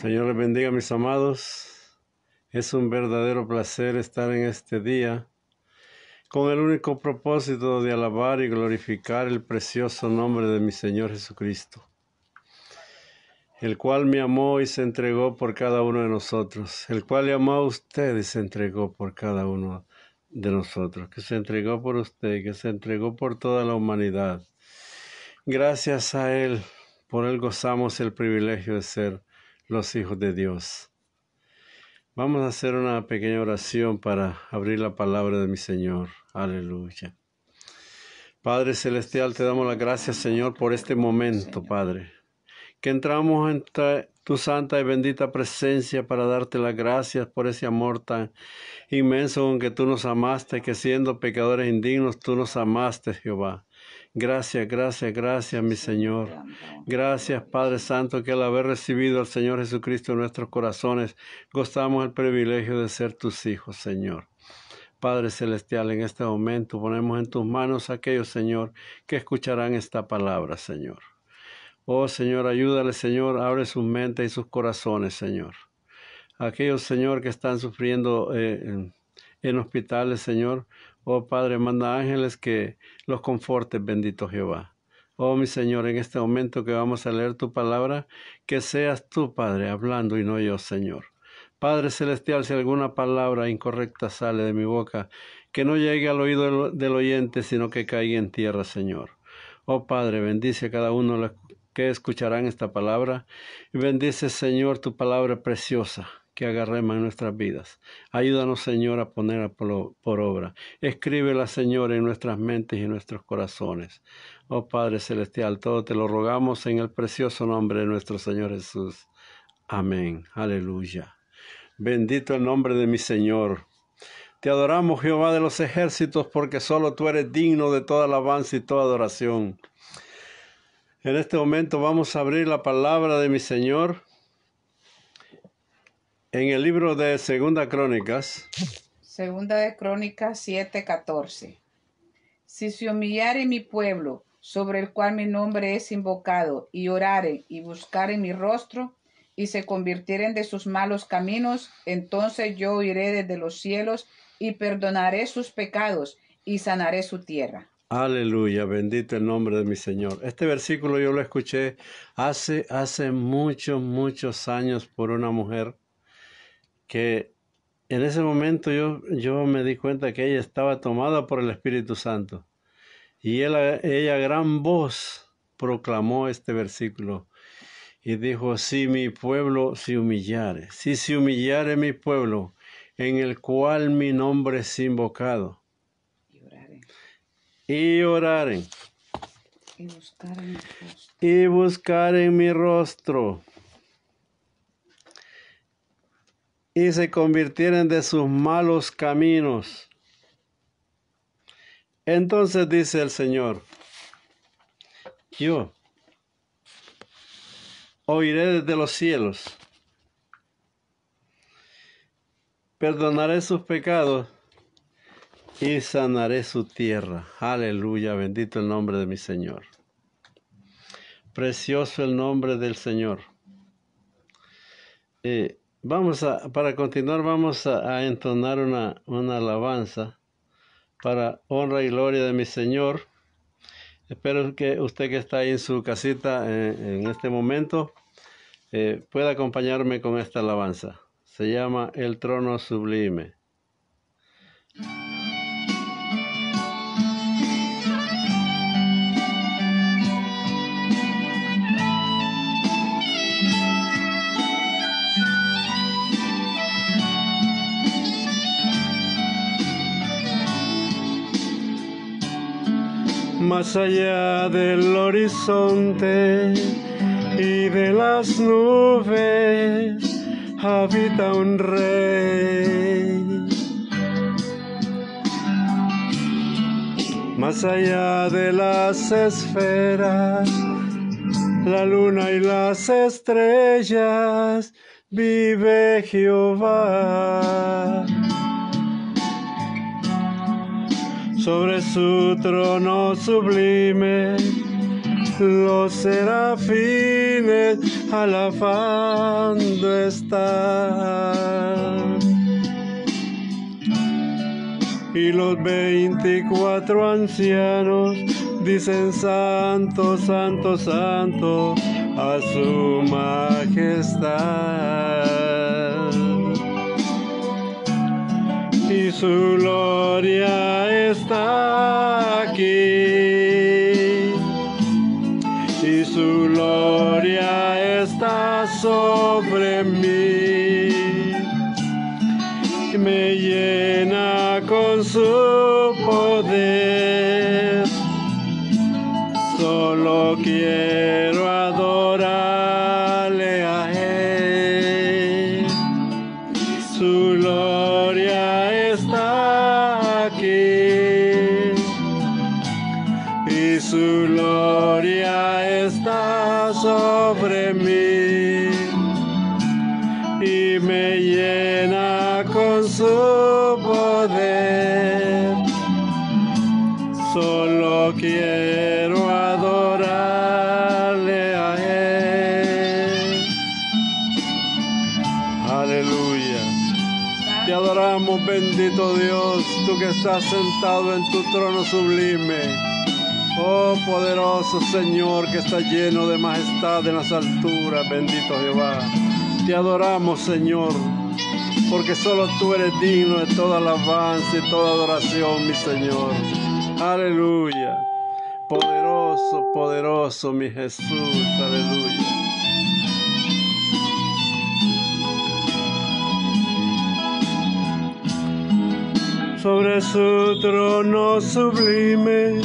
Señor les bendiga, mis amados. Es un verdadero placer estar en este día con el único propósito de alabar y glorificar el precioso nombre de mi Señor Jesucristo, el cual me amó y se entregó por cada uno de nosotros, el cual le amó a usted y se entregó por cada uno de nosotros, que se entregó por usted, que se entregó por toda la humanidad. Gracias a Él, por Él gozamos el privilegio de ser los hijos de Dios. Vamos a hacer una pequeña oración para abrir la palabra de mi Señor. Aleluya. Padre Celestial, te damos las gracias, Señor, por este momento, Padre. Que entramos en tu santa y bendita presencia para darte las gracias por ese amor tan inmenso con que tú nos amaste, que siendo pecadores indignos, tú nos amaste, Jehová. Gracias, gracias, gracias, mi Señor. Gracias, Padre Santo, que al haber recibido al Señor Jesucristo en nuestros corazones, gozamos el privilegio de ser tus hijos, Señor. Padre Celestial, en este momento ponemos en tus manos a aquellos, Señor, que escucharán esta palabra, Señor. Oh Señor, ayúdale, Señor, abre sus mentes y sus corazones, Señor. Aquellos, Señor, que están sufriendo eh, en hospitales, Señor, Oh Padre, manda ángeles que los conforten, bendito Jehová. Oh mi Señor, en este momento que vamos a leer tu palabra, que seas tú, Padre, hablando y no yo, Señor. Padre Celestial, si alguna palabra incorrecta sale de mi boca, que no llegue al oído del, oyente, sino que caiga en tierra, Señor. Oh Padre, bendice a cada uno que escucharán esta palabra y bendice, Señor, tu palabra preciosa que agarremos en nuestras vidas. Ayúdanos, Señor, a ponerla por, obra. Escríbela, Señor, en nuestras mentes y en nuestros corazones. Oh Padre Celestial, todo te lo rogamos en el precioso nombre de nuestro Señor Jesús. Amén. Aleluya. Bendito el nombre de mi Señor. Te adoramos, Jehová de los ejércitos, porque solo tú eres digno de toda alabanza y toda adoración. En este momento vamos a abrir la palabra de mi Señor en el libro de Segunda Crónicas. Segunda de Crónicas 7:14. Si se humillare mi pueblo, sobre el cual mi nombre es invocado, y oraren y buscaren mi rostro, y se convirtieren de sus malos caminos, entonces yo iré desde los cielos y perdonaré sus pecados y sanaré su tierra. Aleluya, bendito el nombre de mi Señor. Este versículo yo lo escuché hace, hace muchos, muchos años por una mujer que en ese momento yo, yo me di cuenta que ella estaba tomada por el Espíritu Santo. Y ella, ella gran voz proclamó este versículo y dijo, si mi pueblo se humillare, si se humillare mi pueblo, en el cual mi nombre es invocado, y oraren, y, y buscaren mi rostro, y se convirtieren de sus malos caminos. Entonces dice el Señor, yo oiré desde los cielos, perdonaré sus pecados y sanaré su tierra. Aleluya, bendito el nombre de mi Señor. Precioso el nombre del Señor. Eh, Vamos a, para continuar, vamos a, entonar una, una, alabanza para honra y gloria de mi Señor. Espero que usted que está ahí en su casita en, este momento eh, pueda acompañarme con esta alabanza. Se llama El trono sublime. Más allá del horizonte y de las nubes habita un rey. Más allá de las esferas, la luna y las estrellas, vive Jehová sobre su trono sublime, los serafines alabando están. Y los veinticuatro ancianos dicen santo, santo, santo a su majestad. Y su gloria está aquí. Y su gloria está sobre mí. Me llena sentado en tu trono sublime. Oh poderoso Señor que está lleno de majestad en las alturas, bendito Jehová. Te adoramos, Señor, porque solo tú eres digno de toda alabanza y toda adoración, mi Señor. Aleluya. Poderoso, poderoso, mi Jesús. Aleluya. Sobre su trono sublime,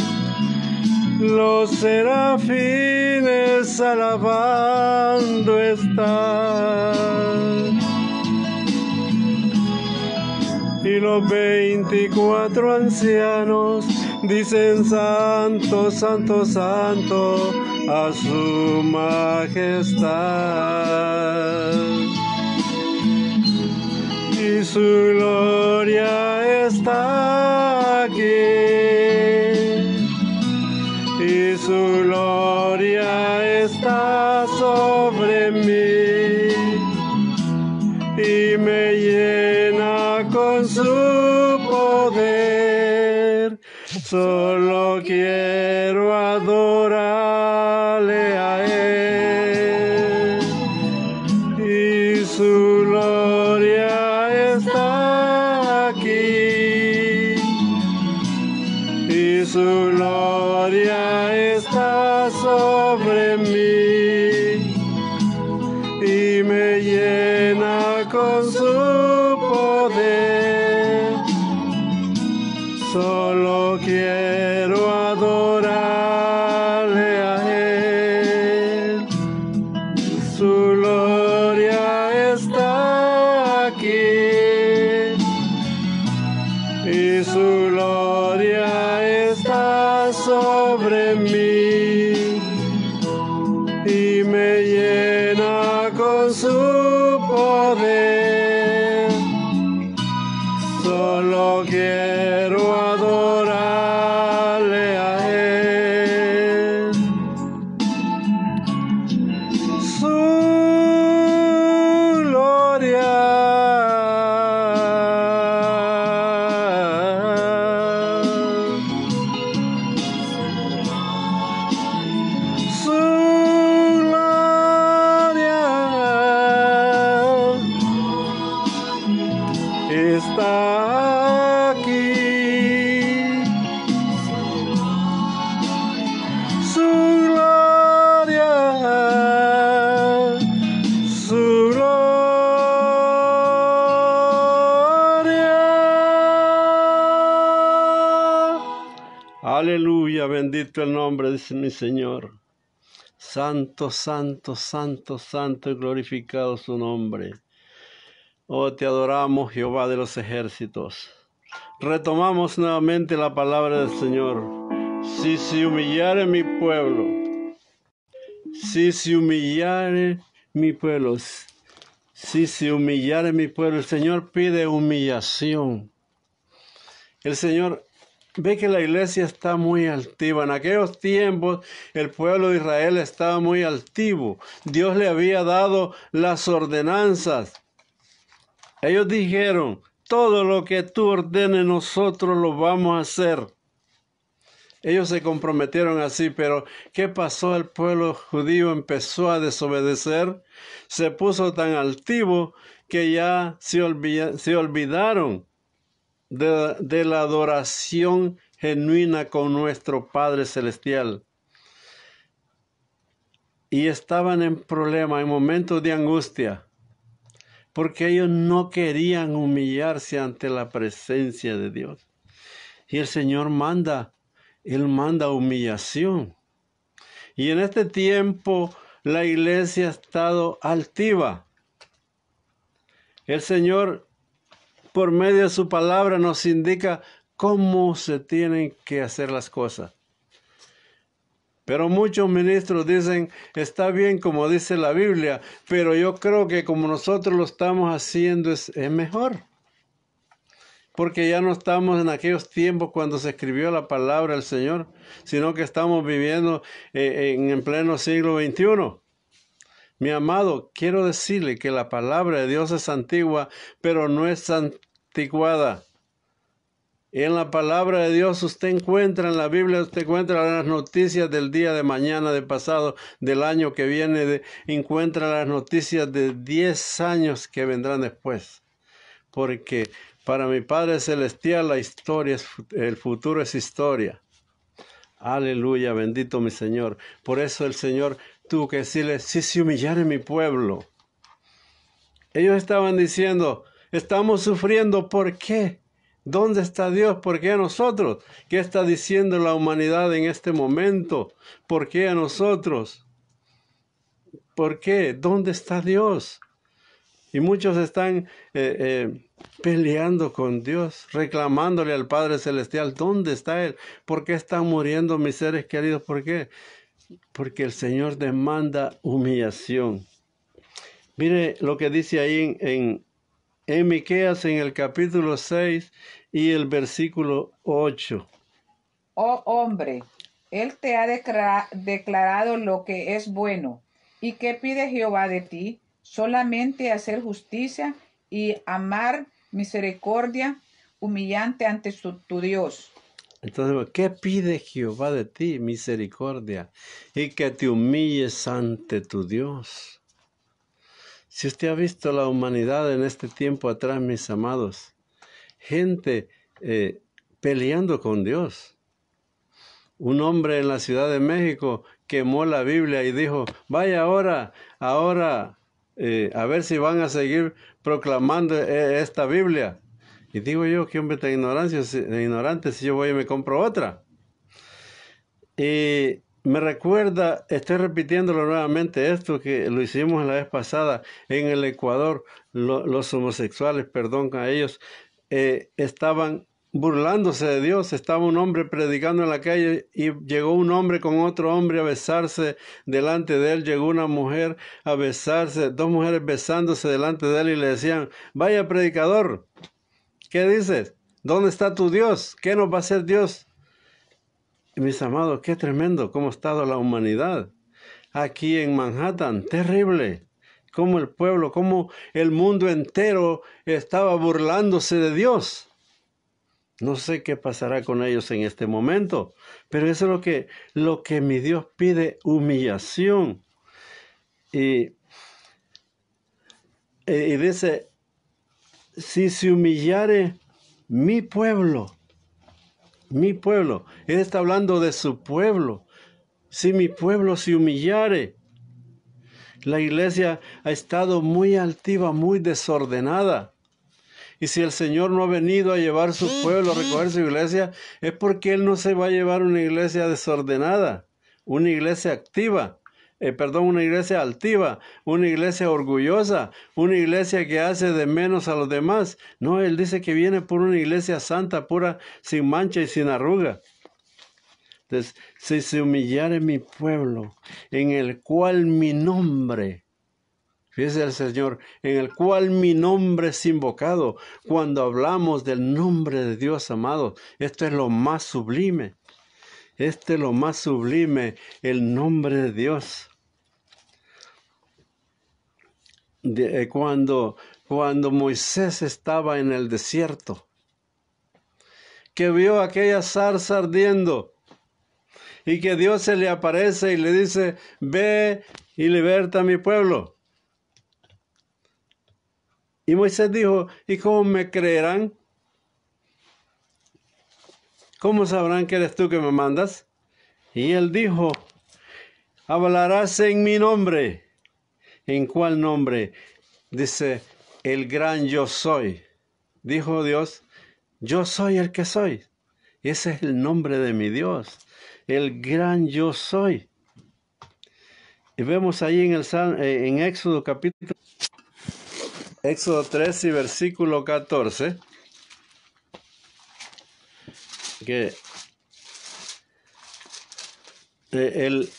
los serafines alabando están. Y los veinticuatro ancianos dicen santo, santo, santo a su majestad. Y su gloria está aquí. Y su gloria está sobre mí. Y me llena con su poder. Solo quiero el nombre de mi Señor. Santo, santo, santo, santo glorificado su nombre. Oh, te adoramos, Jehová de los ejércitos. Retomamos nuevamente la palabra del Señor. Si se humillare mi pueblo, si se humillare mi pueblo, si se humillare mi pueblo, el Señor pide humillación. El Señor ve que la iglesia está muy altiva. En aquellos tiempos el pueblo de Israel estaba muy altivo. Dios le había dado las ordenanzas. Ellos dijeron, todo lo que tú ordenes nosotros lo vamos a hacer. Ellos se comprometieron así, pero ¿qué pasó? El pueblo judío empezó a desobedecer, se puso tan altivo que ya se, olvidaron de, la adoración genuina con nuestro Padre Celestial. Y estaban en problema, en momentos de angustia, porque ellos no querían humillarse ante la presencia de Dios. Y el Señor manda él manda humillación. Y en este tiempo la iglesia ha estado altiva. El Señor, por medio de su palabra, nos indica cómo se tienen que hacer las cosas. Pero muchos ministros dicen, está bien como dice la Biblia, pero yo creo que como nosotros lo estamos haciendo es, es mejor porque ya no estamos en aquellos tiempos cuando se escribió la palabra del Señor, sino que estamos viviendo eh, en, en pleno siglo XXI. Mi amado, quiero decirle que la palabra de Dios es antigua, pero no es anticuada. En la palabra de Dios usted encuentra, en la Biblia usted encuentra las noticias del día de mañana, de pasado, del año que viene, encuentra las noticias de 10 años que vendrán después. Porque para mi Padre Celestial la historia es, el futuro es historia. Aleluya, bendito mi Señor. Por eso el Señor tuvo que decirle, si se humillare mi pueblo. Ellos estaban diciendo, estamos sufriendo, ¿por qué? ¿Dónde está Dios? ¿Por qué a nosotros? ¿Qué está diciendo la humanidad en este momento? ¿Por qué a nosotros? ¿Por qué? ¿Dónde está Dios? Y muchos están eh, eh, peleando con Dios, reclamándole al Padre Celestial, ¿dónde está Él? ¿Por qué están muriendo mis seres queridos? ¿Por qué? Porque el Señor demanda humillación. Mire lo que dice ahí en, en, Miqueas en el capítulo 6 y el versículo 8. Oh hombre, Él te ha declarado lo que es bueno. ¿Y qué pide Jehová de ti? solamente hacer justicia y amar misericordia humillante ante tu Dios. Entonces, ¿qué pide Jehová de ti? Misericordia y que te humilles ante tu Dios. Si usted ha visto la humanidad en este tiempo atrás, mis amados, gente eh, peleando con Dios. Un hombre en la Ciudad de México quemó la Biblia y dijo, vaya ahora, ahora eh, a ver si van a seguir proclamando eh, esta Biblia. Y digo yo, qué hombre tan ignorancia, ignorante si yo voy y me compro otra. Y me recuerda, estoy repitiéndolo nuevamente, esto que lo hicimos la vez pasada en el Ecuador, los homosexuales, perdón, a ellos, eh, estaban burlándose de Dios. Estaba un hombre predicando en la calle y llegó un hombre con otro hombre a besarse delante de él. Llegó una mujer a besarse, dos mujeres besándose delante de él y le decían, vaya predicador, ¿qué dices? ¿Dónde está tu Dios? ¿Qué nos va a hacer Dios? Mis amados, qué tremendo cómo ha estado la humanidad aquí en Manhattan, terrible. Cómo el pueblo, cómo el mundo entero estaba burlándose de Dios. No sé qué pasará con ellos en este momento, pero eso es lo que, lo que mi Dios pide, humillación. Y, y dice, si se humillare mi pueblo, mi pueblo, Él está hablando de su pueblo, si mi pueblo se humillare, la iglesia ha estado muy altiva, muy desordenada. Y si el Señor no ha venido a llevar su pueblo, a recoger su iglesia, es porque Él no se va a llevar una iglesia desordenada, una iglesia activa. Eh, perdón, una iglesia altiva, una iglesia orgullosa, una iglesia que hace de menos a los demás. No, Él dice que viene por una iglesia santa, pura, sin mancha y sin arruga. Entonces, si se humillare mi pueblo, en el cual mi nombre Fíjese el Señor, en el cual mi nombre es invocado. Cuando hablamos del nombre de Dios, amado, esto es lo más sublime. Este es lo más sublime, el nombre de Dios. Eh, cuando, cuando Moisés estaba en el desierto, que vio aquella zarza ardiendo y que Dios se le aparece y le dice, ve y liberta a mi pueblo. Y Moisés dijo, ¿y cómo me creerán? ¿Cómo sabrán que eres tú que me mandas? Y él dijo, hablarás en mi nombre. ¿En cuál nombre? Dice, el gran yo soy. Dijo Dios, yo soy el que soy. Ese es el nombre de mi Dios, el gran yo soy. Y vemos ahí en, el, eh, en Éxodo capítulo Éxodo 3 y versículo 14, que eh, el,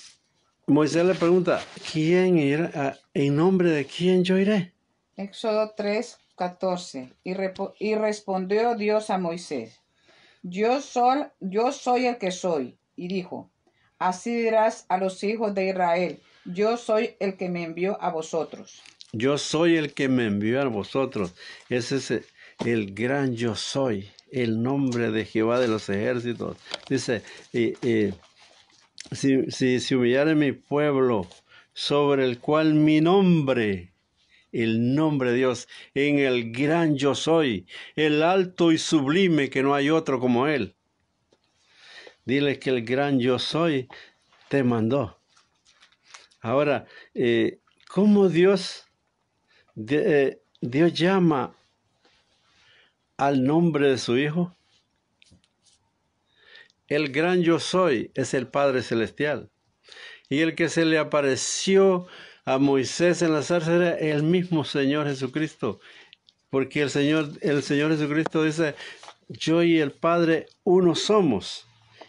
Moisés le pregunta, ¿quién irá? Ah, ¿En nombre de quién yo iré? Éxodo 3, 14. Y, y respondió Dios a Moisés, yo soy, yo soy el que soy. Y dijo, así dirás a los hijos de Israel, yo soy el que me envió a vosotros. Yo soy el que me envió a vosotros. Ese es el gran yo soy, el nombre de Jehová de los ejércitos. Dice, si, si se humillare mi pueblo, sobre el cual mi nombre, el nombre de Dios, en el gran yo soy, el alto y sublime que no hay otro como Él. Dile que el gran yo soy te mandó. Ahora, eh, ¿cómo Dios eh, Dios llama al nombre de su Hijo. El gran yo soy es el Padre Celestial. Y el que se le apareció a Moisés en la zarza era el mismo Señor Jesucristo. Porque el Señor, el Señor Jesucristo dice, yo y el Padre uno somos.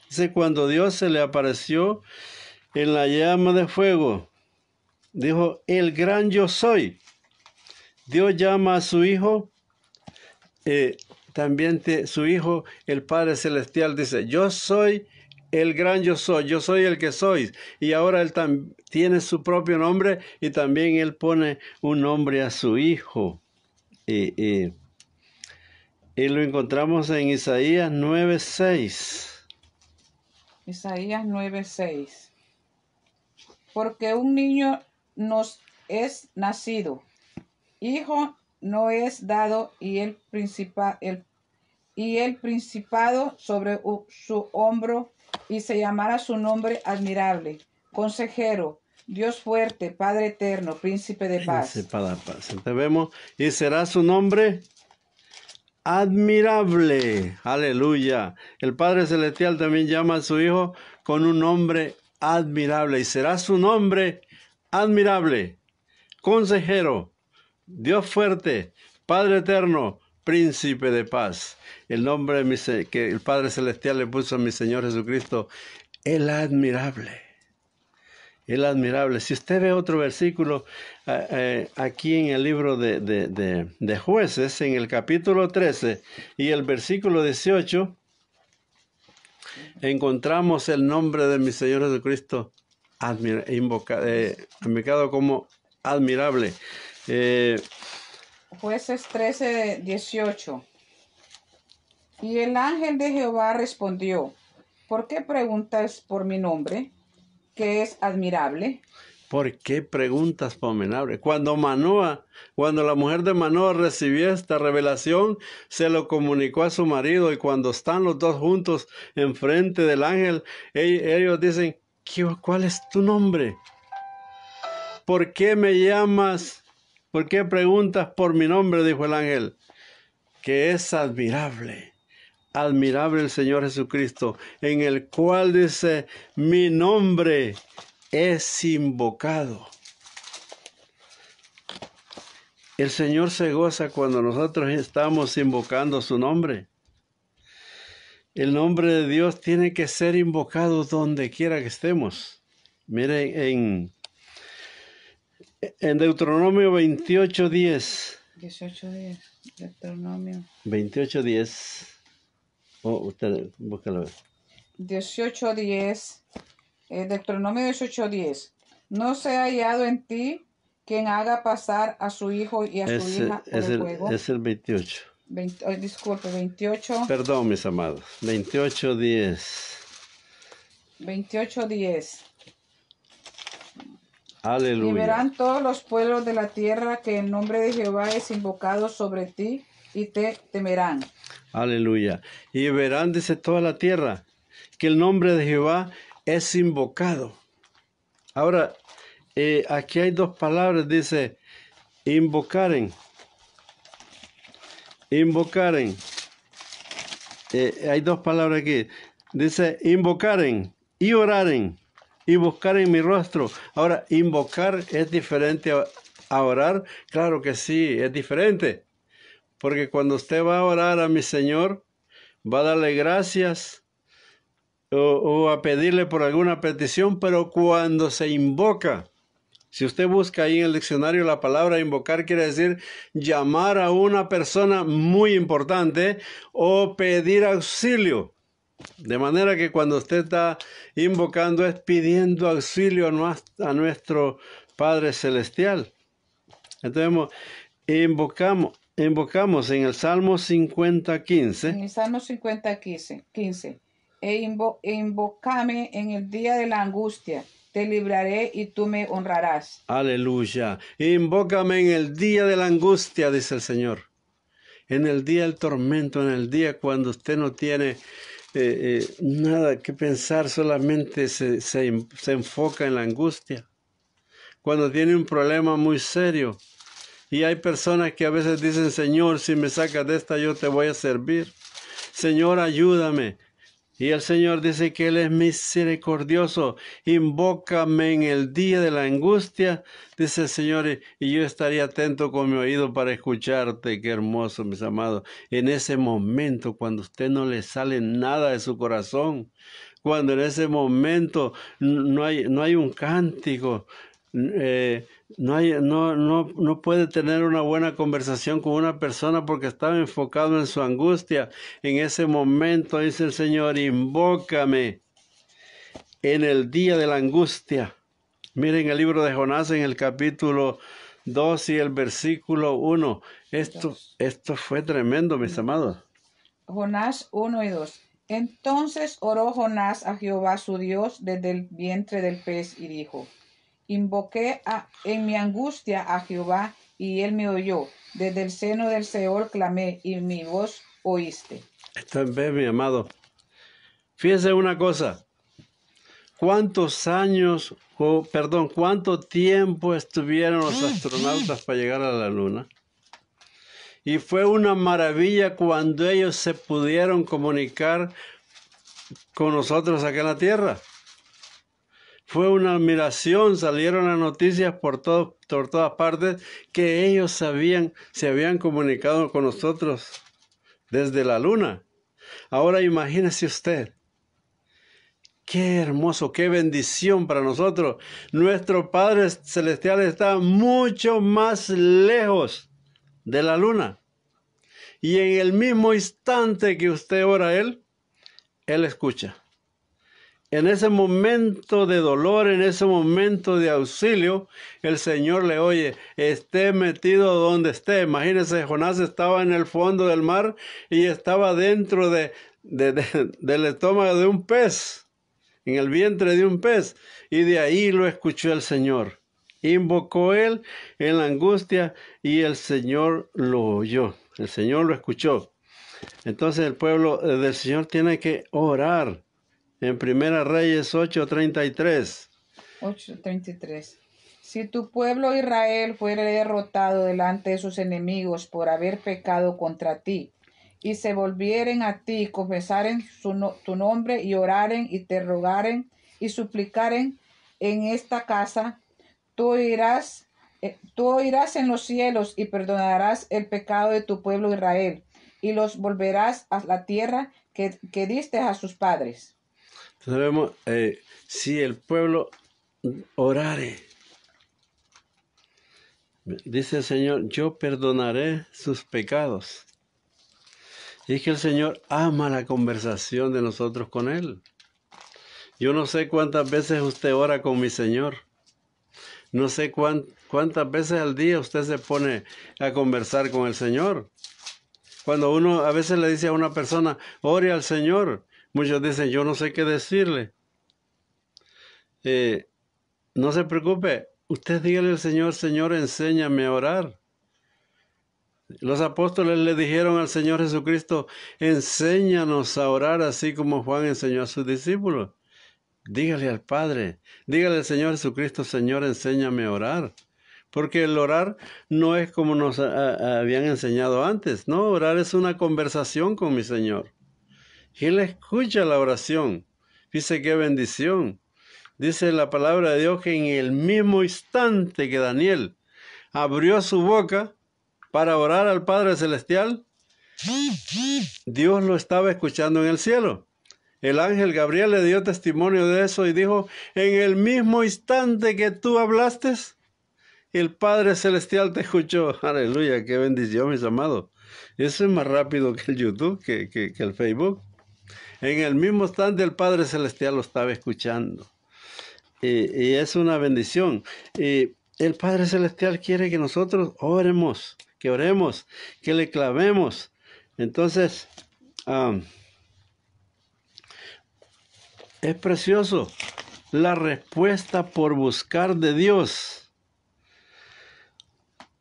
Dice, cuando Dios se le apareció en la llama de fuego, dijo, el gran yo soy. Dios llama a su Hijo, eh, también su Hijo, el Padre Celestial, dice, yo soy el gran yo soy, yo soy el que soy. Y ahora Él tiene su propio nombre y también Él pone un nombre a su Hijo. y lo encontramos en Isaías 9:6. Isaías 9:6. Porque un niño nos es nacido hijo no es dado y el, el, y el principado sobre su hombro y se llamará su nombre admirable, consejero, Dios fuerte, Padre eterno, príncipe de paz. Príncipe de paz. Entonces vemos, y será su nombre admirable. Aleluya. El Padre Celestial también llama a su Hijo con un nombre admirable. Y será su nombre admirable. Consejero, Dios fuerte, Padre eterno, príncipe de paz. El nombre que el Padre Celestial le puso a mi Señor Jesucristo, el admirable. El admirable. Si usted ve otro versículo eh, eh, aquí en el libro de, de, jueces, en el capítulo 13 y el versículo 18, encontramos el nombre de mi Señor Jesucristo eh, invocado como admirable. Eh, Jueces 13, 18. Y el ángel de Jehová respondió, ¿por qué preguntas por mi nombre, que es admirable? ¿Por qué preguntas por mi nombre? Cuando Manoa, cuando la mujer de Manoa recibió esta revelación, se lo comunicó a su marido y cuando están los dos juntos enfrente del ángel, ellos dicen, ¿cuál es tu nombre? ¿Por qué me llamas ¿Por qué preguntas por mi nombre? dijo el ángel, que es admirable. Admirable el Señor Jesucristo, en el cual dice, mi nombre es invocado. El Señor se goza cuando nosotros estamos invocando su nombre. El nombre de Dios tiene que ser invocado donde quiera que estemos. Miren en En Deuteronomio 28, 10. 18 días. Deuteronomio. 28, 10. Oh, usted, búscalo. 18 10. Eh, Deuteronomio 18 10. No se ha hallado en ti quien haga pasar a su hijo y a su Es, hija por es el el, fuego. es el 28. 20 oh, disculpe, 28. Perdón, mis amados. 28, 10. 28 10. Y verán todos los pueblos de la tierra que el nombre de Jehová es invocado sobre ti y te temerán. Aleluya. Y verán, dice toda la tierra, que el nombre de Jehová es invocado. Ahora, eh, aquí hay dos palabras, dice, invocaren. Invocaren. Eh, hay dos palabras aquí. Dice, invocaren y oraren y buscar en mi rostro. Ahora, invocar es diferente a, orar. Claro que sí, es diferente. Porque cuando usted va a orar a mi Señor, va a darle gracias o, o a pedirle por alguna petición, pero cuando se invoca, si usted busca ahí en el diccionario la palabra invocar, quiere decir llamar a una persona muy importante o pedir auxilio. De manera que cuando usted está invocando es pidiendo auxilio a nues- a nuestro Padre Celestial. Entonces mo- invocamos, invocamos en el Salmo 50, 15. En el Salmo 50, 15. 15. E invo- e invócame en el día de la angustia, te libraré y tú me honrarás. Aleluya. Invócame en el día de la angustia, dice el Señor. En el día del tormento, en el día cuando usted no tiene eh, eh, nada que pensar, solamente se, se, se enfoca en la angustia. Cuando tiene un problema muy serio. Y hay personas que a veces dicen, Señor, si me sacas de esta, yo te voy a servir. Señor, ayúdame. Y el Señor dice que Él es misericordioso. Invócame en el día de la angustia, dice el Señor, y- yo estaré atento con mi oído para escucharte. Qué hermoso, mis amados. En ese momento, cuando usted no le sale nada de su corazón, cuando en ese momento no hay, no hay un cántico, eh, no, hay, no, no, no puede tener una buena conversación con una persona porque estaba enfocado en su angustia. En ese momento dice el Señor, invócame en el día de la angustia. Miren el libro de Jonás en el capítulo 2 y el versículo 1. Esto, esto fue tremendo, mis amados. Jonás 1 y 2. Entonces oró Jonás a Jehová su Dios desde el vientre del pez y dijo, Invoqué a- en mi angustia a Jehová y él me oyó. Desde el seno del Seol clamé y mi voz oíste. Esto es ver, mi amado. Fíjese una cosa. ¿Cuántos años, o perdón, cuánto tiempo estuvieron los astronautas para llegar a la luna? Y fue una maravilla cuando ellos se pudieron comunicar con nosotros acá en la Tierra. Fue una admiración, salieron las noticias por, todo, por todas partes que ellos sabían, se habían comunicado con nosotros desde la luna. Ahora imagínese usted, qué hermoso, qué bendición para nosotros. Nuestro Padre Celestial está mucho más lejos de la luna. Y en el mismo instante que usted ora a Él, Él escucha. En ese momento de dolor, en ese momento de auxilio, el Señor le oye, esté metido donde esté. Imagínese, Jonás estaba en el fondo del mar y estaba dentro de, de- de- del estómago de un pez, en el vientre de un pez, y de ahí lo escuchó el Señor. Invocó él en la angustia y el Señor lo oyó, el Señor lo escuchó. Entonces el pueblo eh, del Señor tiene que orar. En Primera Reyes 8:33. 8:33. Si tu pueblo Israel fuere derrotado delante de sus enemigos por haber pecado contra ti, y se volvieren a ti, confesaren su no- tu nombre y oraren y te rogaren y suplicaren en esta casa, tú oirás, eh, tú oirás en los cielos y perdonarás el pecado de tu pueblo Israel, y los volverás a la tierra que, que diste a sus padres. Entonces vemos, eh, si el pueblo orare, Dice el Señor, yo perdonaré sus pecados. Y es que el Señor ama la conversación de nosotros con Él. Yo no sé cuántas veces usted ora con mi Señor. No sé cuántas veces al día usted se pone a conversar con el Señor. Cuando uno a veces le dice a una persona, ore al Señor, muchos dicen, yo no sé qué decirle. Eh, no se preocupe, usted dígale al Señor, Señor, enséñame a orar. Los apóstoles le dijeron al Señor Jesucristo, enséñanos a orar así como Juan enseñó a sus discípulos. Dígale al Padre, dígale al Señor Jesucristo, Señor, enséñame a orar. Porque el orar no es como nos habían enseñado antes, no, orar es una conversación con mi Señor. Él escucha la oración. Dice qué bendición. Dice la palabra de Dios que en el mismo instante que Daniel abrió su boca para orar al Padre Celestial, Dios lo estaba escuchando en el cielo. El ángel Gabriel le dio testimonio de eso y dijo, en el mismo instante que tú hablaste, el Padre Celestial te escuchó. Aleluya, qué bendición, mis amados. Eso es más rápido que el YouTube, que, que el Facebook. En el mismo instante el Padre Celestial lo estaba escuchando y, es una bendición. Y el Padre Celestial quiere que nosotros oremos, que oremos, que le clavemos. Entonces, es precioso la respuesta por buscar de Dios.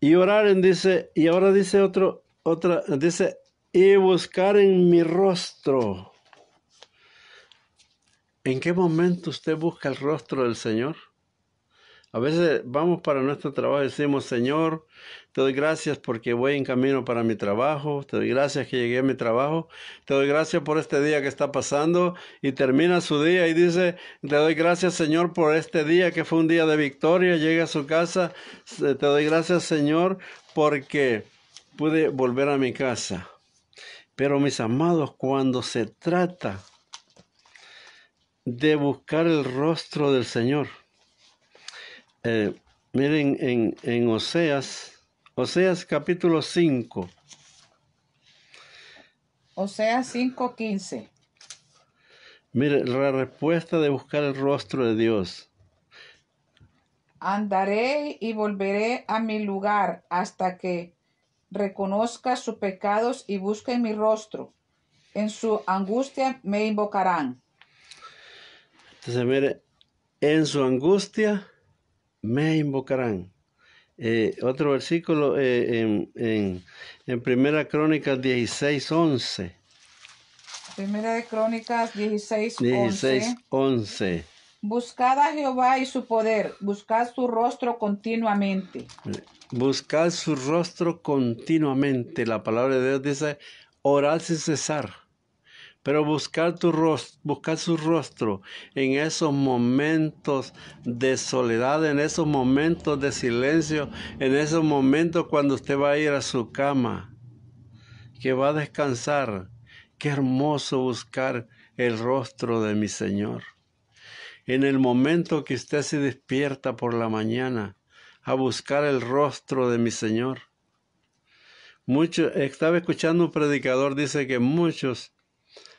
Y orar en dice, y ahora dice otro, otra, dice, y buscar en mi rostro. ¿En qué momento usted busca el rostro del Señor? A veces vamos para nuestro trabajo y decimos, Señor, te doy gracias porque voy en camino para mi trabajo, te doy gracias que llegué a mi trabajo, te doy gracias por este día que está pasando y termina su día y dice, te doy gracias Señor por este día que fue un día de victoria, llega a su casa, te doy gracias Señor porque pude volver a mi casa. Pero mis amados, cuando se trata de buscar el rostro del Señor. Eh, miren en, en Oseas, Oseas capítulo 5. Oseas 5:15. Mire, la respuesta de buscar el rostro de Dios. Andaré y volveré a mi lugar hasta que reconozca sus pecados y busque mi rostro. En su angustia me invocarán. Entonces, mire, en su angustia me invocarán. Eh, otro versículo eh, en, en, en, Primera Crónicas 16, 11. Primera de Crónicas 16, 16 11. Buscad a Jehová y su poder, buscad su rostro continuamente. Buscad su rostro continuamente. La palabra de Dios dice, orad sin cesar pero buscar, tu rostro, buscar su rostro en esos momentos de soledad, en esos momentos de silencio, en esos momentos cuando usted va a ir a su cama, que va a descansar. Qué hermoso buscar el rostro de mi Señor. En el momento que usted se despierta por la mañana a buscar el rostro de mi Señor. Mucho, estaba escuchando un predicador, dice que muchos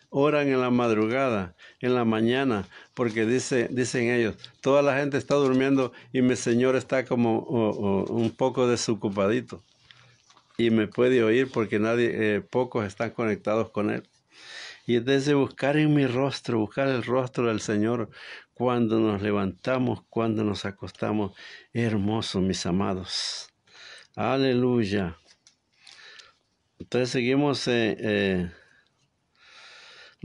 oran en la madrugada, en la mañana, porque dice, dicen ellos, toda la gente está durmiendo y mi Señor está como un poco desocupadito y me puede oír porque nadie, eh, pocos están conectados con Él. Y entonces buscar en mi rostro, buscar el rostro del Señor cuando nos levantamos, cuando nos acostamos. Hermoso, mis amados. Aleluya. Entonces seguimos eh, eh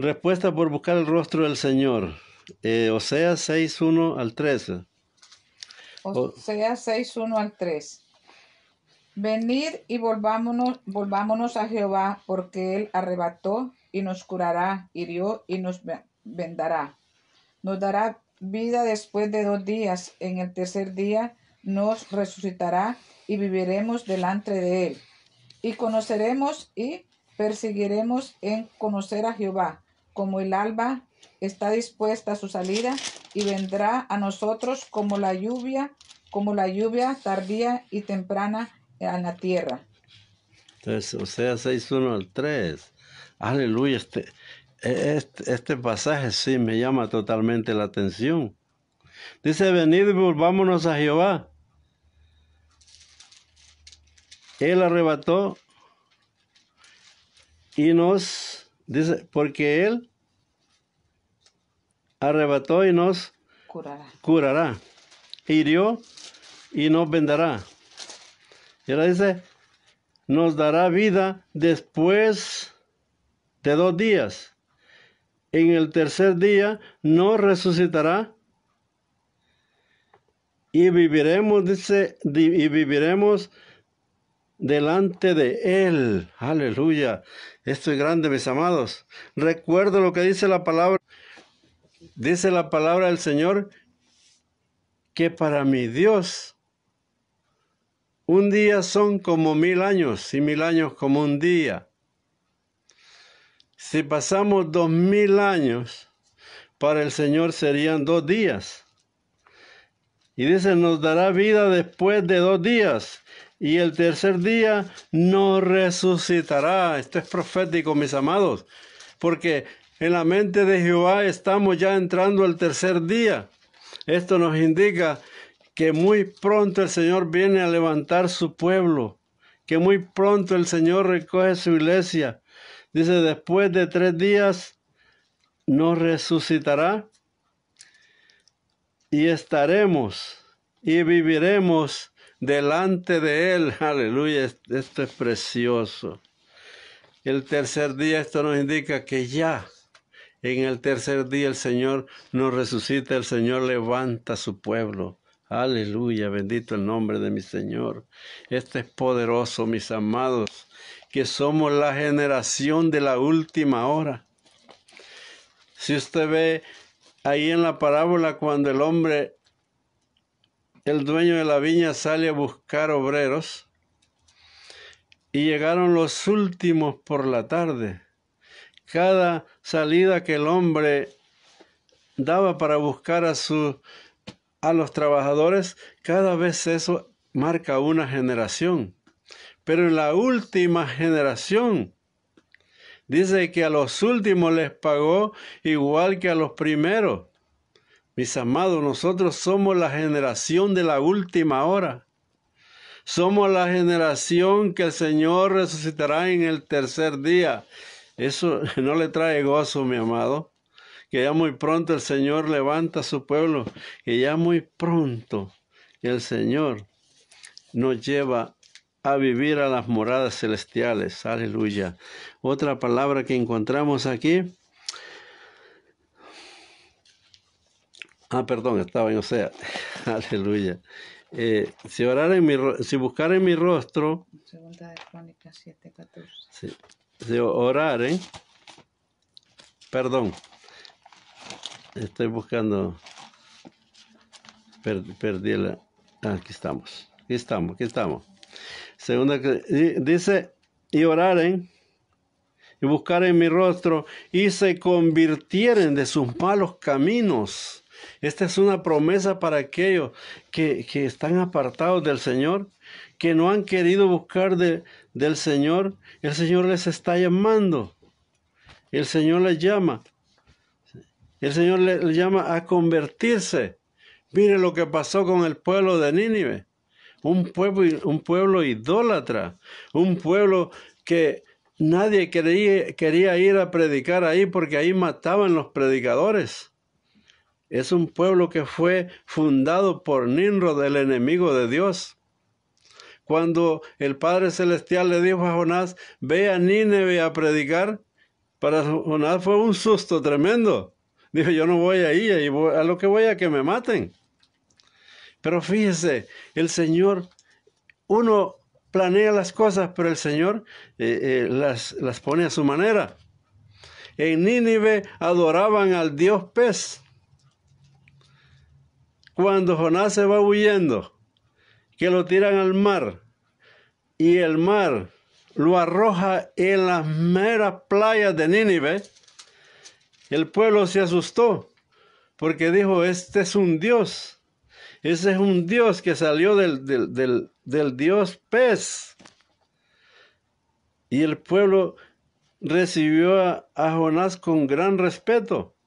Respuesta por buscar el rostro del Señor. Eh, Oseas 6, 1 al 13. Oseas 6, 1 al 3. Venid y volvámonos, volvámonos a Jehová, porque Él arrebató y nos curará, hirió y nos vendará. Nos dará vida después de dos días. En el tercer día nos resucitará y viviremos delante de Él. Y conoceremos y perseguiremos en conocer a Jehová como el alba está dispuesta a su salida y vendrá a nosotros como la lluvia como la lluvia tardía y temprana en la tierra. Entonces, o sea, 6.1 al 3. Aleluya, este, este, este pasaje sí me llama totalmente la atención. Dice, venid y volvámonos a Jehová. Él arrebató y nos, dice, porque Él arrebató y nos Curará. curará. Hirió y nos vendará. Y ahora dice, nos dará vida después de dos días. En el tercer día nos resucitará y viviremos, dice, di- y viviremos delante de Él. Aleluya. Esto es grande, mis amados. Recuerdo lo que dice la palabra. Dice la palabra del Señor que para mi Dios un día son como mil años y mil años como un día. Si pasamos dos mil años, para el Señor serían dos días. Y dice, nos dará vida después de dos días. Y el tercer día nos resucitará. Esto es profético, mis amados. Porque en la mente de Jehová estamos ya entrando al tercer día. Esto nos indica que muy pronto el Señor viene a levantar su pueblo. Que muy pronto el Señor recoge su iglesia. Dice, después de tres días nos resucitará y estaremos y viviremos delante de Él. Aleluya, esto es precioso. El tercer día, esto nos indica que ya en el tercer día el Señor nos resucita, el Señor levanta su pueblo. Aleluya, bendito el nombre de mi Señor. Este es poderoso, mis amados, que somos la generación de la última hora. Si usted ve ahí en la parábola cuando el hombre, el dueño de la viña sale a buscar obreros y llegaron los últimos por la tarde. Cada salida que el hombre daba para buscar a a los trabajadores, cada vez eso marca una generación. Pero en la última generación, dice que a los últimos les pagó igual que a los primeros. Mis amados, nosotros somos la generación de la última hora. Somos la generación que el Señor resucitará en el tercer día. Eso no le trae gozo, mi amado que ya muy pronto el Señor levanta a su pueblo, que ya muy pronto el Señor nos lleva a vivir a las moradas celestiales. Aleluya. Otra palabra que encontramos aquí. Ah, perdón, estaba en Osea. Aleluya. Eh, si orar en mi, si buscar en mi rostro, Segunda de Crónicas 7, 14. si, si oraren, perdón, estoy buscando, per, perdí la, ah, aquí estamos, aquí estamos, aquí estamos. Segunda, dice, y oraren, y buscaren mi rostro, y se convirtieren de sus malos caminos. Esta es una promesa para aquellos que, que están apartados del Señor, que no han querido buscar de, del Señor. El Señor les está llamando. El Señor les llama. El Señor les llama a convertirse. Mire lo que pasó con el pueblo de Nínive. Un pueblo, un pueblo idólatra. Un pueblo que nadie quería, quería ir a predicar ahí porque ahí mataban los predicadores. Es un pueblo que fue fundado por Nimrod, el enemigo de Dios. Cuando el Padre Celestial le dijo a Jonás, ve a Nínive a predicar, para Jonás fue un susto tremendo. Dijo, yo no voy ahí, ahí voy- a lo que voy a que me maten. Pero fíjese, el Señor, uno planea las cosas, pero el Señor eh, eh, las, las pone a su manera. En Nínive adoraban al Dios pez. Cuando Jonás se va huyendo, que lo tiran al mar y el mar lo arroja en las meras playas de Nínive, el pueblo se asustó porque dijo, este es un Dios. Ese es un Dios que salió del, del, Dios pez. Y el pueblo recibió a, a, Jonás con gran respeto.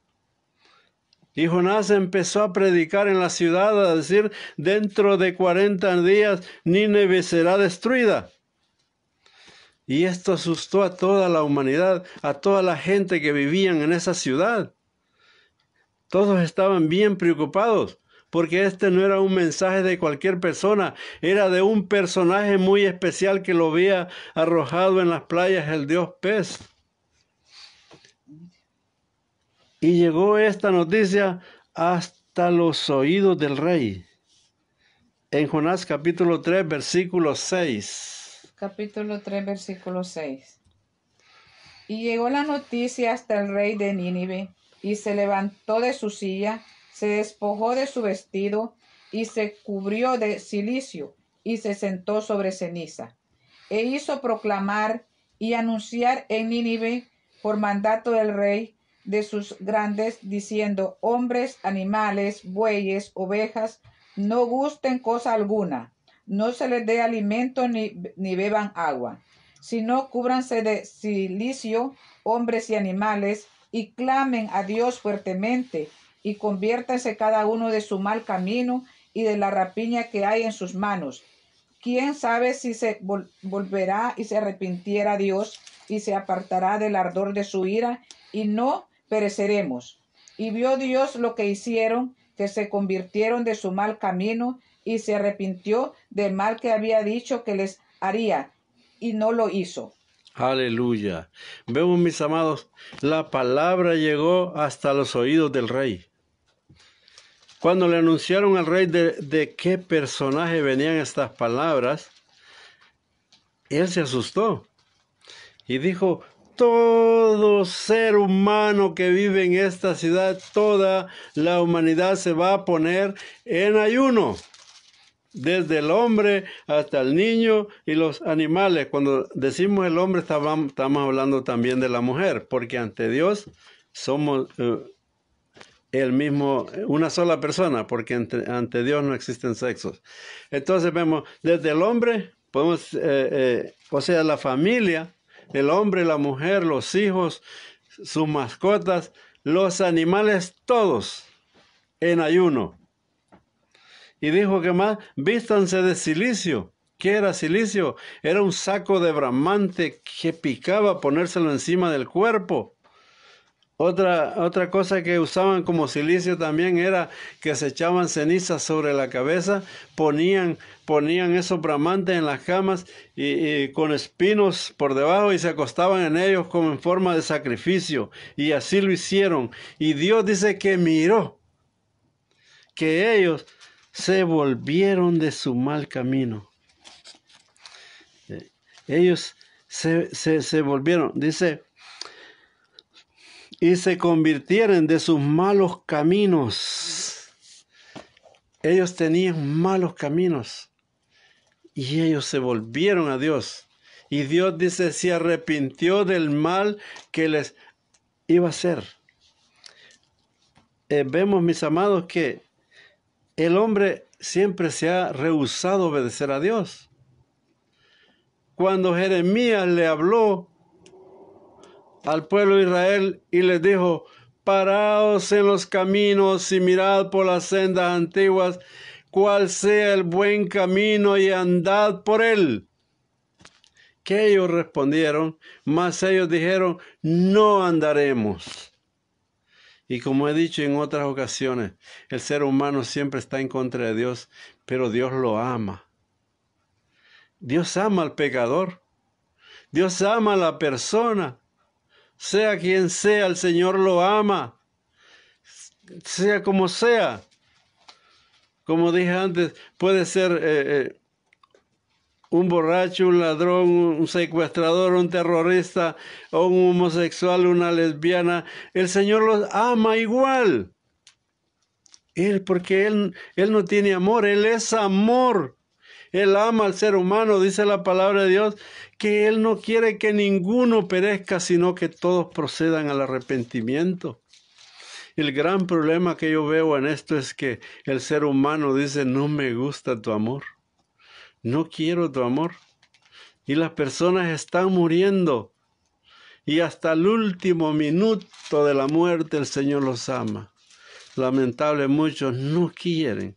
Y Jonás empezó a predicar en la ciudad, a decir, dentro de 40 días Nínive será destruida. Y esto asustó a toda la humanidad, a toda la gente que vivían en esa ciudad. Todos estaban bien preocupados porque este no era un mensaje de cualquier persona, era de un personaje muy especial que lo había arrojado en las playas el dios pez. Y llegó esta noticia hasta los oídos del rey. En Jonás capítulo 3, versículo 6. Capítulo 3, versículo 6. Y llegó la noticia hasta el rey de Nínive, y se levantó de su silla se despojó de su vestido y se cubrió de silicio y se sentó sobre ceniza. E hizo proclamar y anunciar en Nínive por mandato del rey de sus grandes, diciendo, hombres, animales, bueyes, ovejas, no gusten cosa alguna, no se les dé alimento ni, ni beban agua, sino cúbranse de silicio, hombres y animales, y clamen a Dios fuertemente, y conviértase cada uno de su mal camino y de la rapiña que hay en sus manos. ¿Quién sabe si se volverá y se arrepintiera Dios y se apartará del ardor de su ira y no pereceremos? Y vio Dios lo que hicieron, que se convirtieron de su mal camino y se arrepintió del mal que había dicho que les haría y no lo hizo. Aleluya. Vemos, mis amados, la palabra llegó hasta los oídos del rey. Cuando le anunciaron al rey de, qué personaje venían estas palabras, él se asustó y dijo, todo ser humano que vive en esta ciudad, toda la humanidad se va a poner en ayuno. Desde el hombre hasta el niño y los animales. Cuando decimos el hombre, estamos, hablando también de la mujer, porque ante Dios somos, eh, el mismo, una sola persona, porque ante, Dios no existen sexos. Entonces vemos, desde el hombre, podemos, eh, eh, o sea, la familia, el hombre, la mujer, los hijos, sus mascotas, los animales, todos en ayuno. Y dijo que más, vístanse de silicio. ¿Qué era silicio? Era un saco de bramante que picaba ponérselo encima del cuerpo. Otra, otra cosa que usaban como silicio también era que se echaban cenizas sobre la cabeza, ponían, ponían esos bramantes en las camas y, con espinos por debajo y se acostaban en ellos como en forma de sacrificio. Y así lo hicieron. Y Dios dice que miró que ellos se volvieron de su mal camino. Eh, ellos se, se, se volvieron, dice, y se convirtieron de sus malos caminos. Ellos tenían malos caminos y ellos se volvieron a Dios. Y Dios dice, se arrepintió del mal que les iba a hacer. Eh, vemos, mis amados, que el hombre siempre se ha rehusado a obedecer a Dios. Cuando Jeremías le habló al pueblo de Israel y les dijo, paraos en los caminos y mirad por las sendas antiguas cuál sea el buen camino y andad por él. Que ellos respondieron, mas ellos dijeron, no andaremos. Y como he dicho en otras ocasiones, el ser humano siempre está en contra de Dios, pero Dios lo ama. Dios ama al pecador. Dios ama a la persona sea quien sea, el Señor lo ama, sea como sea. Como dije antes, puede ser eh, eh, un borracho, un ladrón, un secuestrador, un terrorista, o un homosexual, una lesbiana. El Señor los ama igual. Él, porque él, él no tiene amor, Él es amor. Él ama al ser humano, dice la palabra de Dios, que Él no quiere que ninguno perezca, sino que todos procedan al arrepentimiento. El gran problema que yo veo en esto es que el ser humano dice, no me gusta tu amor, no quiero tu amor. Y las personas están muriendo. Y hasta el último minuto de la muerte el Señor los ama. Lamentable, muchos no quieren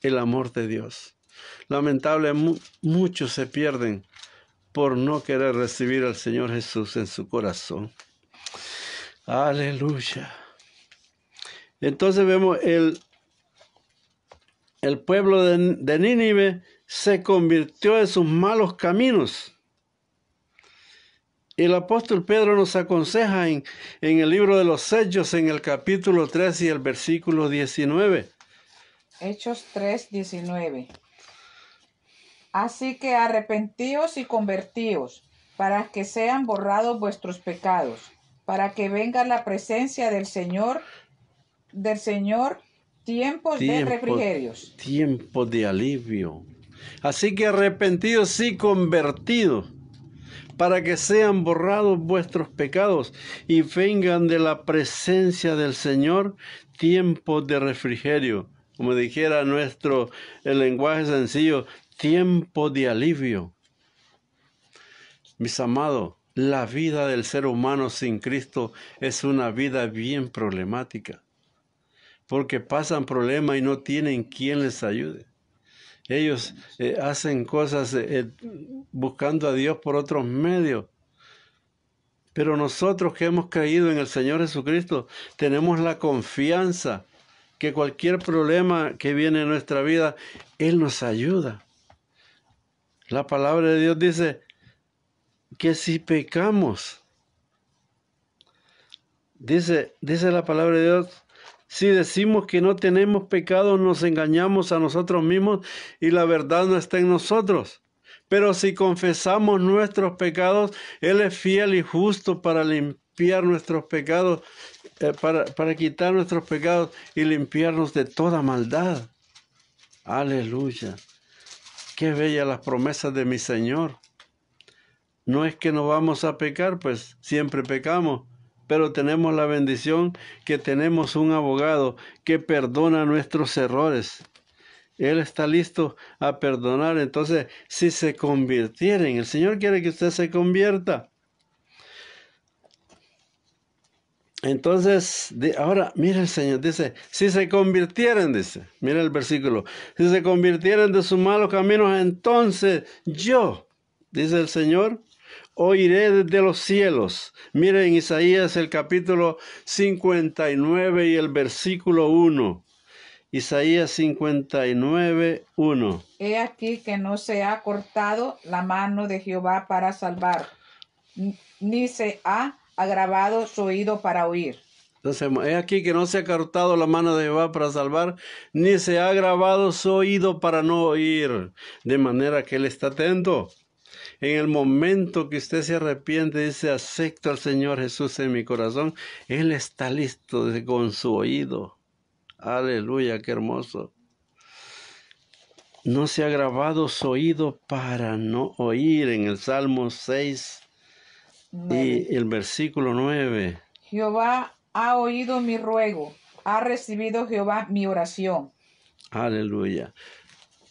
el amor de Dios. Lamentable, muchos se pierden por no querer recibir al Señor Jesús en su corazón. Aleluya. Entonces vemos el, el pueblo de, de Nínive se convirtió de sus malos caminos. El apóstol Pedro nos aconseja en, en, el libro de los Hechos, en el capítulo 3 y el versículo 19. Hechos 3, 19. Así que arrepentíos y convertíos, para que sean borrados vuestros pecados, para que venga la presencia del Señor, del Señor, tiempos de refrigerios. Tiempo de alivio. Así que arrepentidos y convertidos, para que sean borrados vuestros pecados y vengan de la presencia del Señor tiempos de refrigerio. Como dijera nuestro el lenguaje sencillo, tiempo de alivio. Mis amados, la vida del ser humano sin Cristo es una vida bien problemática, porque pasan problemas y no tienen quien les ayude. Ellos eh, hacen cosas eh, eh, buscando a Dios por otros medios. Pero nosotros que hemos creído en el Señor Jesucristo, tenemos la confianza que cualquier problema que viene en nuestra vida, Él nos ayuda. La palabra de Dios dice que si pecamos, dice, dice la palabra de Dios, si decimos que no tenemos pecado, nos engañamos a nosotros mismos y la verdad no está en nosotros. Pero si confesamos nuestros pecados, Él es fiel y justo para limpiar nuestros pecados, eh, para, para quitar nuestros pecados y limpiarnos de toda maldad. Aleluya. Qué bella las promesas de mi Señor. No es que no vamos a pecar, pues siempre pecamos, pero tenemos la bendición que tenemos un abogado que perdona nuestros errores. Él está listo a perdonar. Entonces, si se convirtieren, el Señor quiere que usted se convierta. Entonces, ahora, mira el Señor, dice, si se convirtieran, dice, mira el versículo, si se convirtieran de sus malos caminos, entonces yo, dice el Señor, oiré desde los cielos. Miren Isaías el capítulo 59 y el versículo 1. Isaías 59, 1. He aquí que no se ha cortado la mano de Jehová para salvar, ni se ha agravado su oído para oír. Entonces, he aquí que no se ha cortado la mano de Jehová para salvar, ni se ha agravado su oído para no oír, de manera que él está atento. En el momento que usted se arrepiente y dice, acepto al Señor Jesús en mi corazón, Él está listo con su oído. Aleluya, qué hermoso. No se ha grabado su oído para no oír en el Salmo 6, y el versículo 9. Jehová ha oído mi ruego, ha recibido Jehová mi oración. Aleluya.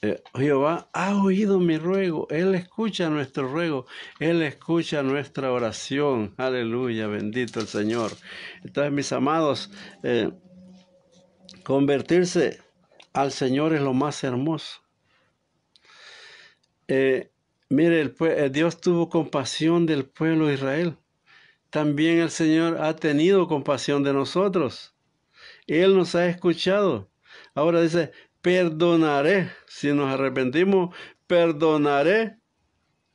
Eh, Jehová ha oído mi ruego, Él escucha nuestro ruego, Él escucha nuestra oración. Aleluya, bendito el Señor. Entonces, mis amados, eh, convertirse al Señor es lo más hermoso. Eh, Mire, el, eh, Dios tuvo compasión del pueblo de Israel. También el Señor ha tenido compasión de nosotros. Él nos ha escuchado. Ahora dice, perdonaré, si nos arrepentimos, perdonaré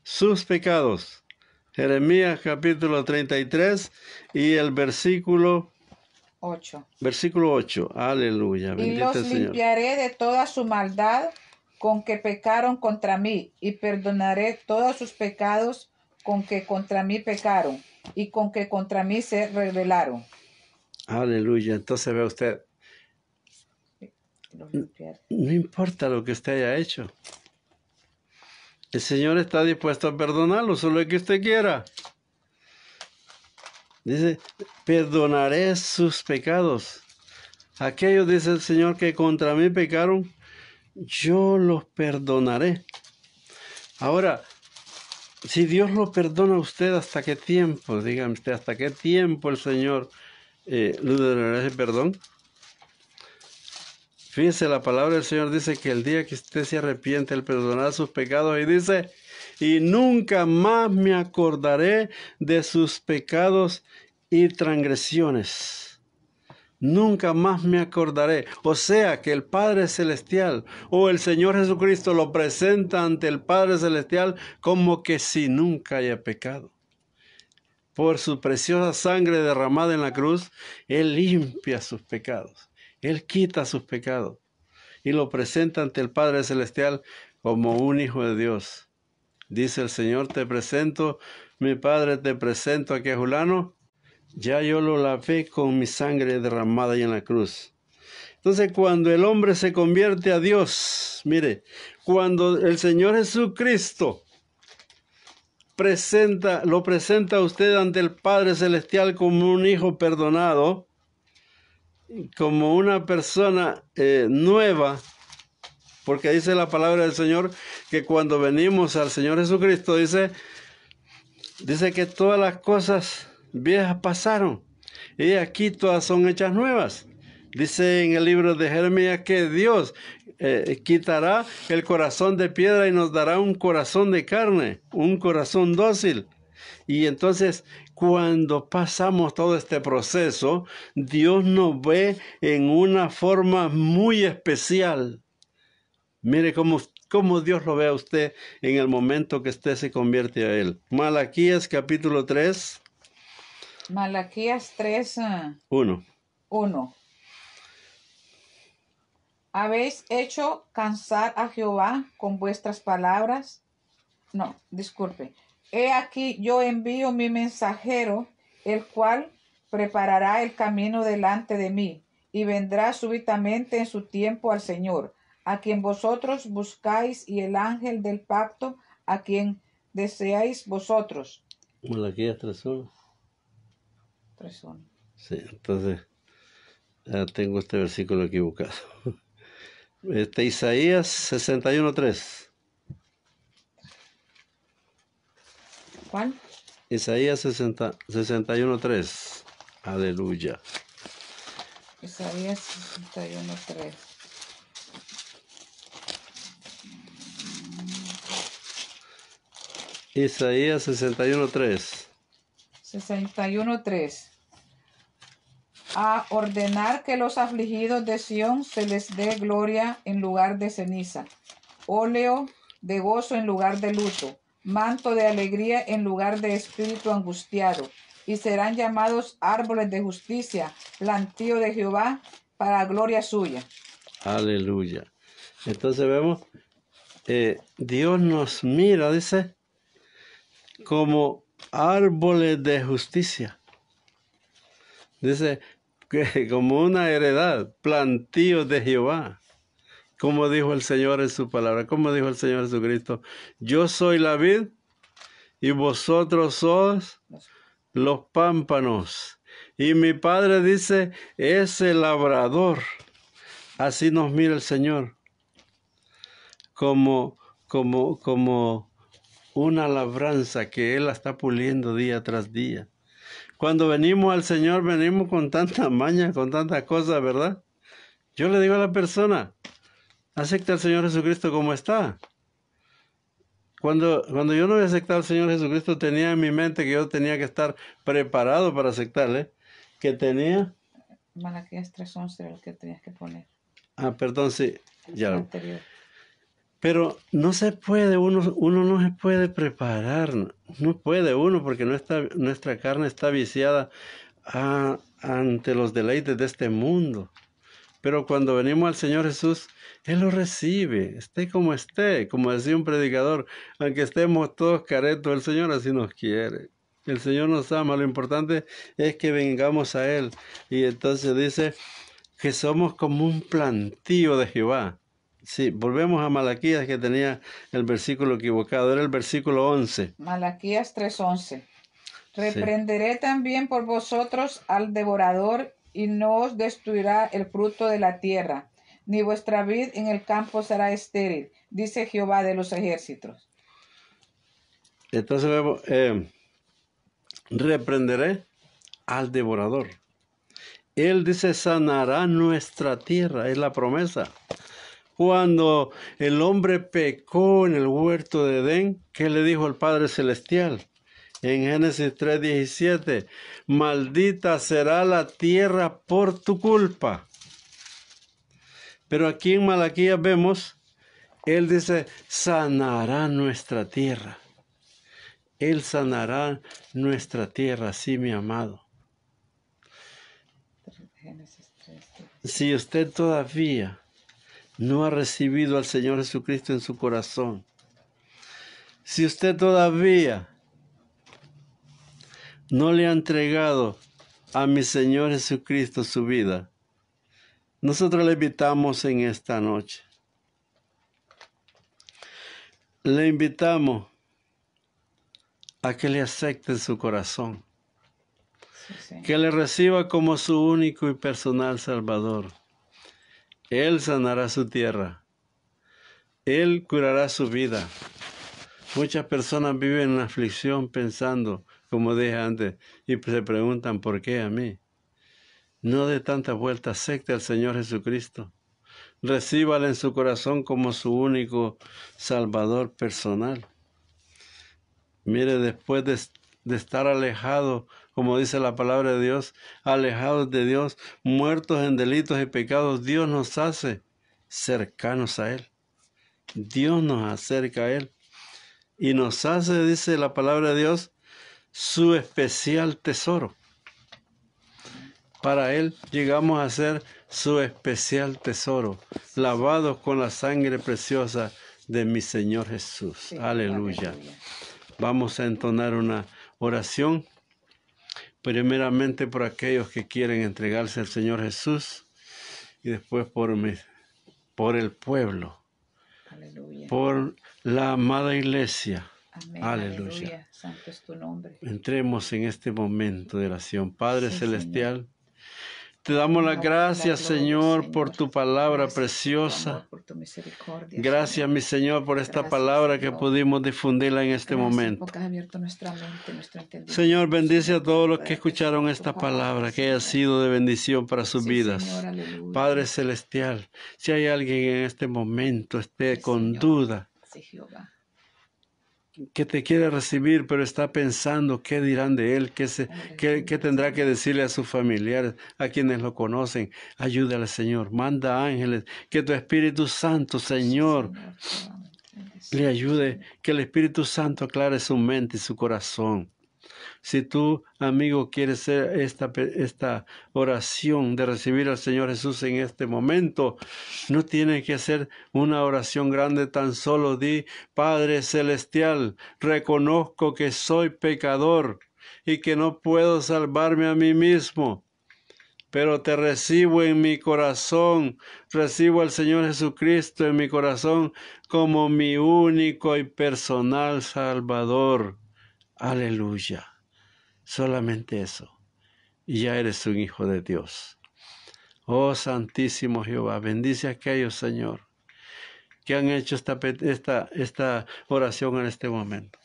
sus pecados. Jeremías capítulo 33 y el versículo 8. Versículo 8. Aleluya. y los limpiaré de toda su maldad con que pecaron contra mí, y perdonaré todos sus pecados con que contra mí pecaron, y con que contra mí se rebelaron. Aleluya. Entonces ve usted, no importa lo que usted haya hecho. El Señor está dispuesto a perdonarlo, solo que usted quiera. Dice, perdonaré sus pecados aquellos, dice el Señor, que contra mí pecaron, yo los perdonaré. Ahora, si Dios lo perdona a usted, ¿hasta qué tiempo? Dígame usted, ¿hasta qué tiempo el Señor eh, le dará ese perdón? Fíjese, la palabra del Señor dice que el día que usted se arrepiente, Él perdonará sus pecados y dice, y nunca más me acordaré de sus pecados y transgresiones. Nunca más me acordaré. O sea que el Padre Celestial o el Señor Jesucristo lo presenta ante el Padre Celestial como que si nunca haya pecado. Por su preciosa sangre derramada en la cruz, Él limpia sus pecados. Él quita sus pecados y lo presenta ante el Padre Celestial como un hijo de Dios. Dice el Señor, te presento, mi Padre, te presento aquí a Julano. Ya yo lo lavé con mi sangre derramada ahí en la cruz. Entonces, cuando el hombre se convierte a Dios, mire, cuando el Señor Jesucristo presenta, lo presenta a usted ante el Padre Celestial como un hijo perdonado, como una persona eh, nueva, porque dice la palabra del Señor que cuando venimos al Señor Jesucristo, dice, dice que todas las cosas viejas pasaron y aquí todas son hechas nuevas. Dice en el libro de Jeremías que Dios eh, quitará el corazón de piedra y nos dará un corazón de carne, un corazón dócil. Y entonces cuando pasamos todo este proceso, Dios nos ve en una forma muy especial. Mire cómo, cómo Dios lo ve a usted en el momento que usted se convierte a Él. Malaquías capítulo 3. Malaquías 3. 1. 1. ¿Habéis hecho cansar a Jehová con vuestras palabras? No, disculpe. He aquí yo envío mi mensajero, el cual preparará el camino delante de mí, y vendrá súbitamente en su tiempo al Señor, a quien vosotros buscáis, y el ángel del pacto, a quien deseáis vosotros. Malaquías 3.1. 3.1. Sí, entonces ya tengo este versículo equivocado. Este Isaías 61.3. ¿Cuál? Isaías 61.3. Aleluya. Isaías 61.3. Isaías 61.3. 61.3. A ordenar que los afligidos de Sión se les dé gloria en lugar de ceniza, óleo de gozo en lugar de luto, manto de alegría en lugar de espíritu angustiado, y serán llamados árboles de justicia, plantío de Jehová, para gloria suya. Aleluya. Entonces vemos, eh, Dios nos mira, dice, como árboles de justicia. Dice como una heredad, plantíos de Jehová. Como dijo el Señor en su palabra, como dijo el Señor Jesucristo, yo soy la vid y vosotros sois los pámpanos. Y mi Padre dice, es el labrador. Así nos mira el Señor, como, como, como una labranza que Él está puliendo día tras día. Cuando venimos al Señor, venimos con tanta maña, con tantas cosas, ¿verdad? Yo le digo a la persona, acepta al Señor Jesucristo como está. Cuando, cuando yo no había aceptado al Señor Jesucristo, tenía en mi mente que yo tenía que estar preparado para aceptarle, que tenía... Malaquías 3.11 era el que tenías que poner. Ah, perdón, sí, ya. Anterior. Pero no se puede, uno, uno no se puede preparar, no puede uno porque nuestra, carne está viciada ante los deleites de este mundo. Pero cuando venimos al Señor Jesús, Él lo recibe, esté como esté, como decía un predicador, aunque estemos todos caretos, el Señor así nos quiere. El Señor nos ama, lo importante es que vengamos a Él. Y entonces dice que somos como un plantío de Jehová. Sí, volvemos a Malaquías que tenía el versículo equivocado, era el versículo 11. Malaquías 3:11. Reprenderé también por vosotros al devorador y no os destruirá el fruto de la tierra, ni vuestra vid en el campo será estéril, dice Jehová de los ejércitos. Entonces vemos, eh, reprenderé al devorador. Él dice, sanará nuestra tierra, es la promesa. Cuando el hombre pecó en el huerto de Edén, ¿qué le dijo el Padre Celestial? En Génesis 3:17, maldita será la tierra por tu culpa. Pero aquí en Malaquías vemos, Él dice, sanará nuestra tierra. Él sanará nuestra tierra, sí, mi amado. Si usted todavía no ha recibido al Señor Jesucristo en su corazón, si usted todavía no le ha entregado a mi Señor Jesucristo su vida, nosotros le invitamos en esta noche. Le invitamos a que le acepte en su corazón, que le reciba como su único y personal Salvador. Él sanará su tierra, Él curará su vida. Muchas personas viven en aflicción pensando, como dije antes, y se preguntan por qué a mí. No de tanta vuelta, acepte al Señor Jesucristo. Recíbale en su corazón como su único Salvador personal. Mire, después de, de estar alejado, como dice la palabra de Dios, alejados de Dios, muertos en delitos y pecados, Dios nos hace cercanos a Él. Dios nos acerca a Él y nos hace, dice la palabra de Dios, su especial tesoro. Para Él llegamos a ser su especial tesoro, lavados con la sangre preciosa de mi Señor Jesús. aleluya. aleluya. Vamos a entonar una oración, primeramente por aquellos que quieren entregarse al Señor Jesús y después por, mi, por el pueblo, aleluya. por la amada iglesia. Amén, aleluya. aleluya. Santo es tu nombre. Entremos en este momento de oración. Padre sí, Celestial. Señor. Te damos las gracias, Señor, por tu palabra preciosa. Gracias, mi Señor, por esta palabra que pudimos difundirla en este momento. Señor, bendice a todos los que escucharon esta palabra, que haya sido de bendición para sus vidas. Padre Celestial, si hay alguien en este momento esté con duda, que te quiere recibir, pero está pensando qué dirán de él, qué, se, qué, qué, tendrá que decirle a sus familiares, a quienes lo conocen. Ayúdale, Señor. Manda ángeles, que tu Espíritu Santo, Señor, le ayude, que el Espíritu Santo aclare su mente y su corazón. Si tú, amigo, quieres hacer esta, esta oración de recibir al Señor Jesús en este momento, no tiene que hacer una oración grande, tan solo di, Padre Celestial, reconozco que soy pecador y que no puedo salvarme a mí mismo pero te recibo en mi corazón, recibo al Señor Jesucristo en mi corazón como mi único y personal Salvador. Aleluya. Solamente eso. Y ya eres un hijo de Dios. Oh Santísimo Jehová, bendice a aquellos, Señor, que han hecho esta, esta, esta oración en este momento.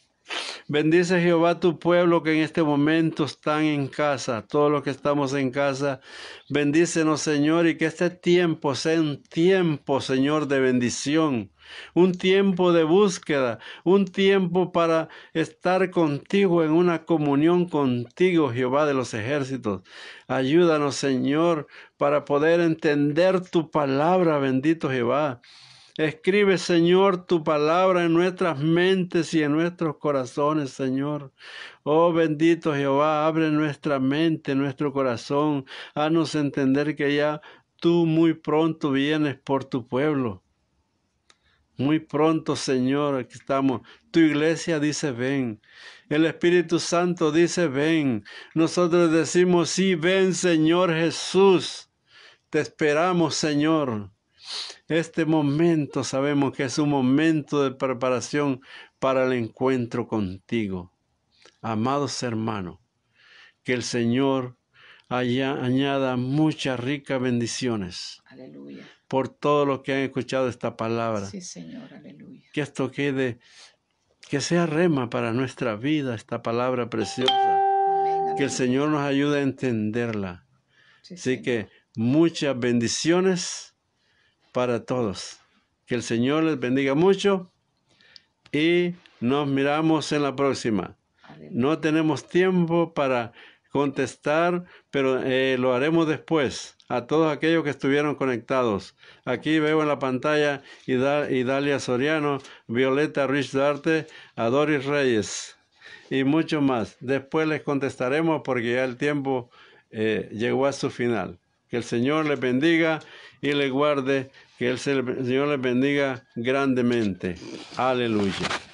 Bendice Jehová tu pueblo que en este momento están en casa, todos los que estamos en casa. Bendícenos, Señor, y que este tiempo sea un tiempo, Señor, de bendición, un tiempo de búsqueda, un tiempo para estar contigo en una comunión contigo, Jehová de los ejércitos. Ayúdanos, Señor, para poder entender tu palabra, bendito Jehová. Escribe, Señor, tu palabra en nuestras mentes y en nuestros corazones, Señor. Oh bendito Jehová, abre nuestra mente, nuestro corazón. Haznos entender que ya tú muy pronto vienes por tu pueblo. Muy pronto, Señor, aquí estamos. Tu iglesia dice ven. El Espíritu Santo dice ven. Nosotros decimos sí, ven, Señor Jesús. Te esperamos, Señor. Este momento sabemos que es un momento de preparación para el encuentro contigo. Amados hermanos, que el Señor añada muchas ricas bendiciones Aleluya. por todo lo que han escuchado esta palabra. Sí, Señor. Aleluya. Que esto quede, que sea rema para nuestra vida, esta palabra preciosa. Amén. Que el. Señor nos ayude a entenderla. Sí, Así Señor. que muchas bendiciones para todos. Que el Señor les bendiga mucho y nos miramos en la próxima. No tenemos tiempo para contestar, pero eh, lo haremos después. A todos aquellos que estuvieron conectados. Aquí veo en la pantalla Ida- Idalia Soriano, Violeta Ruiz Darte, a Doris Reyes y mucho más. Después les contestaremos porque ya el tiempo eh, llegó a su final. Que el Señor les bendiga y les guarde. Que el Señor les bendiga grandemente. Aleluya.